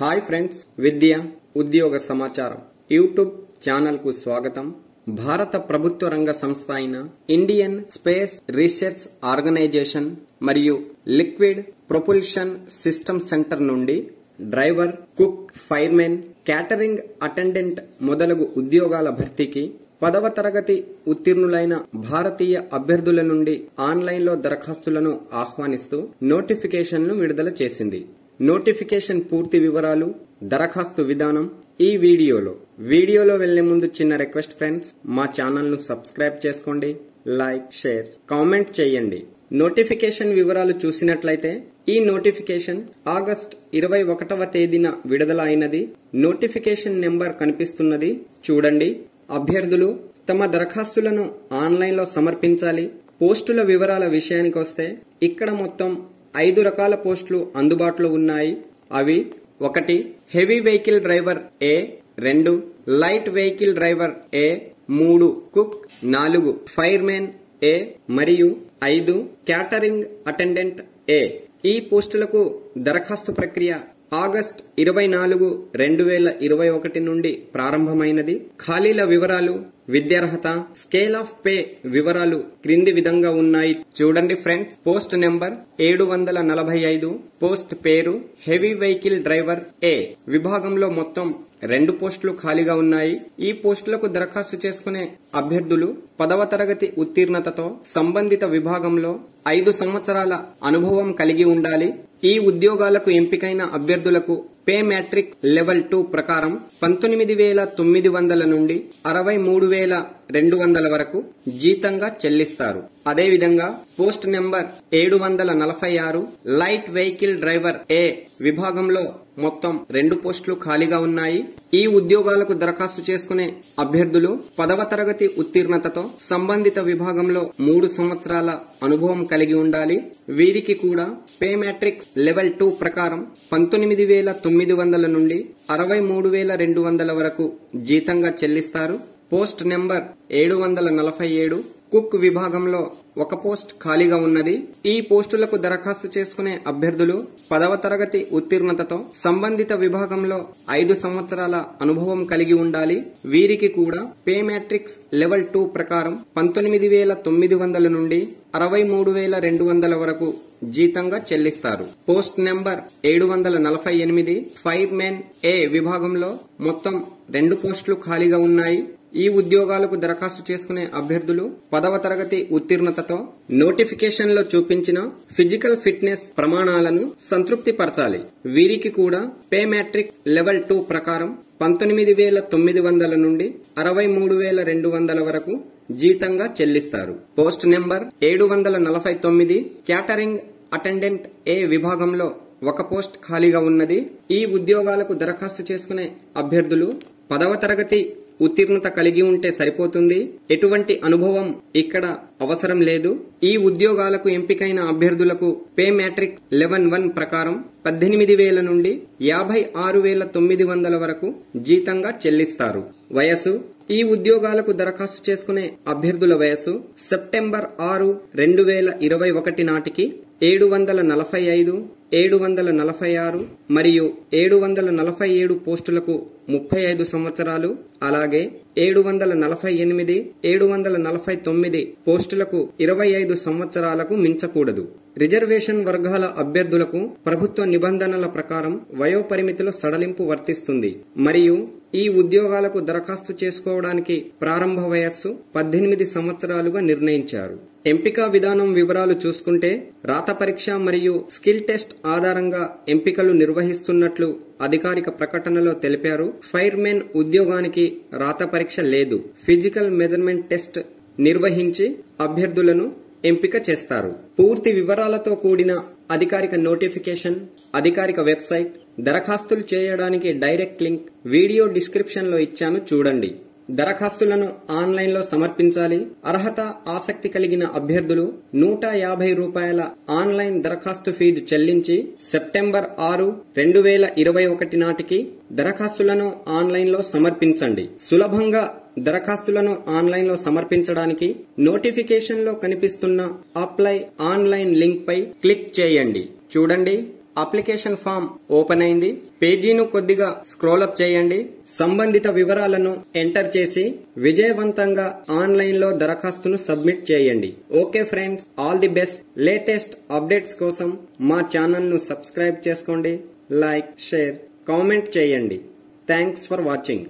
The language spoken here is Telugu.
హాయ్ ఫ్రెండ్స్ విద్య ఉద్యోగ సమాచారం. యూట్యూబ్ ఛానల్కు స్వాగతం. భారత ప్రభుత్వ రంగ సంస్థ అయిన ఇండియన్ స్పేస్ రీసెర్చ్ ఆర్గనైజేషన్ మరియు లిక్విడ్ ప్రొపల్షన్ సిస్టమ్ సెంటర్ నుండి driver cook firemen catering attendant మొదలగు ఉద్యోగాల భర్తీకి పదవ తరగతి ఉత్తీర్ణులైన భారతీయ అభ్యర్థుల నుండి ఆన్లైన్లో దరఖాస్తులను ఆహ్వానిస్తూ నోటిఫికేషన్ను విడుదల చేసింది. నోటిఫికేషన్ పూర్తి వివరాలు దరఖాస్తు విధానం ఈ వీడియోలో. వీడియోలో వెళ్ళే ముందు చిన్న రిక్వెస్ట్ ఫ్రెండ్స్ మా ఛానల్ను సబ్స్క్రైబ్ చేసుకోండి లైక్ షేర్ కామెంట్ చేయండి. నోటిఫికేషన్ వివరాలు చూసినట్లయితే ఈ నోటిఫికేషన్ ఆగస్ట్ ఇరవై ఒకటవ తేదీన విడుదల అయినది. నోటిఫికేషన్ నెంబర్ కనిపిస్తున్నది. చూడండి. అభ్యర్థులు తమ దరఖాస్తులను ఆన్లైన్లో సమర్పించాలి. పోస్టుల వివరాల విషయానికొస్తే ఇక్కడ మొత్తం ఐదు రకాల పోస్టులు అందుబాటులో ఉన్నాయి. అవి ఒకటి హెవీ వెహికల్ డ్రైవర్ ఏ రెండు లైట్ వెహికల్ డ్రైవర్ ఏ మూడు కుక్ నాలుగు ఫైర్మెన్ ఏ మరియు ఐదు క్యాటరింగ్ అటెండెంట్ ఏ. ఈ పోస్టులకు దరఖాస్తు ప్రక్రియ ఆగస్ట్ ఇరవై నాలుగు రెండు వేల ఇరవై ఒకటి నుండి ప్రారంభమైనది. ఖాళీల వివరాలు విద్యార్హత స్కేల్ ఆఫ్ పే వివరాలు క్రింది విధంగా ఉన్నాయి. చూడండి ఫ్రెండ్స్ పోస్ట్ నెంబర్ ఏడు వందల నలభై ఐదు పోస్ట్ పేరు హెవీ వెహికల్ డ్రైవర్ ఏ. విభాగంలో మొత్తం రెండు పోస్టులు ఖాళీగా ఉన్నాయి. ఈ పోస్టులకు దరఖాస్తు చేసుకునే అభ్యర్థులు పదవ తరగతి ఉత్తీర్ణతతో సంబంధిత విభాగంలో ఐదు సంవత్సరాల అనుభవం కలిగి ఉండాలి. ఈ ఉద్యోగాలకు ఎంపికైన అభ్యర్థులకు పే మ్యాట్రిక్ లెవెల్ టూ ప్రకారం పంతొమ్మిది వేల తొమ్మిది వందల నుండి అరవై మూడు వేల రెండు వందల వరకు జీతంగా చెల్లిస్తారు. అదేవిధంగా పోస్ట్ నెంబర్ ఏడు వందల నలభై ఆరు లైట్ వెహికల్ డ్రైవర్ ఏ విభాగంలో మొత్తం రెండు పోస్టులు ఖాళీగా ఉన్నాయి. ఈ ఉద్యోగాలకు దరఖాస్తు చేసుకునే అభ్యర్థులు పదవ తరగతి ఉత్తీర్ణతతో సంబంధిత విభాగంలో మూడు సంవత్సరాల అనుభవం కలిగి ఉండాలి. వీరికి కూడా పే మ్యాట్రిక్స్ లెవెల్ టూ ప్రకారం పంతొమ్మిది వేల తొమ్మిది వందల నుండి అరవై మూడు వేల రెండు వందల వరకు జీతంగా చెల్లిస్తారు. పోస్ట్ నెంబర్ ఏడు వందల నలభై ఏడు కుక్ విభాగంలో ఒక పోస్ట్ ఖాళీగా ఉన్నది. ఈ పోస్టులకు దరఖాస్తు చేసుకునే అభ్యర్థులు పదవ తరగతి ఉత్తీర్ణతతో సంబంధిత విభాగంలో ఐదు సంవత్సరాల అనుభవం కలిగి ఉండాలి. వీరికి కూడా పే మ్యాట్రిక్స్ లెవెల్ టూ ప్రకారం పంతొమ్మిది వేల తొమ్మిది వందల నుండి అరవై మూడు వేల రెండు వందల వరకు జీతంగా చెల్లిస్తారు. పోస్ట్ నెంబర్ ఏడు వందల నలభై ఎనిమిది ఫైర్ మెన్ ఏ విభాగంలో మొత్తం రెండు పోస్టులు ఖాళీగా ఉన్నాయి. ఈ ఉద్యోగాలకు దరఖాస్తు చేసుకునే అభ్యర్థులు పదవ తరగతి ఉత్తీర్ణతతో నోటిఫికేషన్లో చూపించిన ఫిజికల్ ఫిట్నెస్ ప్రమాణాలను సంతృప్తిపరచాలి. వీరికి కూడా పే మ్యాట్రిక్ లెవెల్ టూ ప్రకారం పంతొమ్మిది వేల తొమ్మిది వందల నుండి అరవై మూడు వేల రెండు వందల వరకు జీతంగా చెల్లిస్తారు. పోస్ట్ నెంబర్ ఏడు వందల నలభై తొమ్మిది క్యాటరింగ్ అటెండెంట్ ఏ విభాగంలో ఒక పోస్ట్ ఖాళీగా ఉన్నది. ఈ ఉద్యోగాలకు దరఖాస్తు చేసుకునే అభ్యర్థులు పదవ తరగతి ఉత్తీర్ణత కలిగి ఉంటే సరిపోతుంది. ఎటువంటి అనుభవం ఇక్కడ అవసరం లేదు. ఈ ఉద్యోగాలకు ఎంపికైన అభ్యర్థులకు పే మ్యాట్రిక్ లెవెన్ వన్ ప్రకారం పద్దెనిమిది వేల నుండి యాభై ఆరు వేల తొమ్మిది వందల వరకు జీతంగా చెల్లిస్తారు. వయసు ఈ ఉద్యోగాలకు దరఖాస్తు చేసుకునే అభ్యర్థుల వయసు సెప్టెంబర్ ఆరు రెండు వేల ఇరవై ఒకటి నాటికి ఏడు వందల నలభై ఐదు ఏడు వందల నలభై ఆరు మరియు ఏడు వందల నలభై ఏడు పోస్టులకు ముప్పై ఐదు సంవత్సరాలు అలాగే ఏడు వందల నలభై ఎనిమిది ఏడు వందల నలభై తొమ్మిది పోస్టులకు ఇరవై ఐదు సంవత్సరాలకు మించకూడదు. రిజర్వేషన్ వర్గాల అభ్యర్థులకు ప్రభుత్వ నిబంధనల ప్రకారం వయోపరిమితిలో సడలింపు వర్తిస్తుంది. మరియు ఈ ఉద్యోగాలకు దరఖాస్తు చేసుకోవడానికి ప్రారంభ వయస్సు పద్దెనిమిది సంవత్సరాలుగా నిర్ణయించారు. ఎంపిక విధానం వివరాలు చూసుకుంటే రాత పరీక్ష మరియు స్కిల్ టెస్ట్ ఆధారంగా ఎంపికలు నిర్వహిస్తున్నట్లు అధికారిక ప్రకటనలో తెలిపారు. ఫైర్మెన్ ఉద్యోగానికి రాత పరీక్ష లేదు. ఫిజికల్ మెజర్మెంట్ టెస్ట్ నిర్వహించి అభ్యర్థులను ఎంపిక చేస్తారు. పూర్తి వివరాలతో కూడిన అధికారిక నోటిఫికేషన్ అధికారిక వెబ్సైట్ దరఖాస్తులు చేయడానికి డైరెక్ట్ లింక్ వీడియో డిస్క్రిప్షన్లో ఇచ్చాను చూడండి. దరఖాస్తులను ఆన్లైన్లో సమర్పించాలి. అర్హత ఆసక్తి కలిగిన అభ్యర్థులు నూట యాభై రూపాయల ఆన్లైన్ దరఖాస్తు ఫీజు చెల్లించి సెప్టెంబర్ ఆరు రెండు వేల ఇరవై ఒకటి నాటికి దరఖాస్తులను ఆన్లైన్లో సమర్పించండి. సులభంగా దరఖాస్తులను ఆన్లైన్లో సమర్పించడానికి నోటిఫికేషన్లో కనిపిస్తున్న అప్లై ఆన్లైన్ లింక్పై క్లిక్ చేయండి. చూడండి. అప్లికేషన్ ఫామ్ ఓపెన్ అయింది. పేజీను కొద్దిగా స్క్రోల్ అప్ చేయండి. సంబంధిత వివరాలను ఎంటర్ చేసి విజయవంతంగా ఆన్లైన్లో దరఖాస్తును సబ్మిట్ చేయండి. Okay friends all the best. Latest updates కోసం మా ఛానల్ను సబ్స్క్రైబ్ చేసుకోండి. లైక్ షేర్ కామెంట్ చేయండి. Thanks for watching.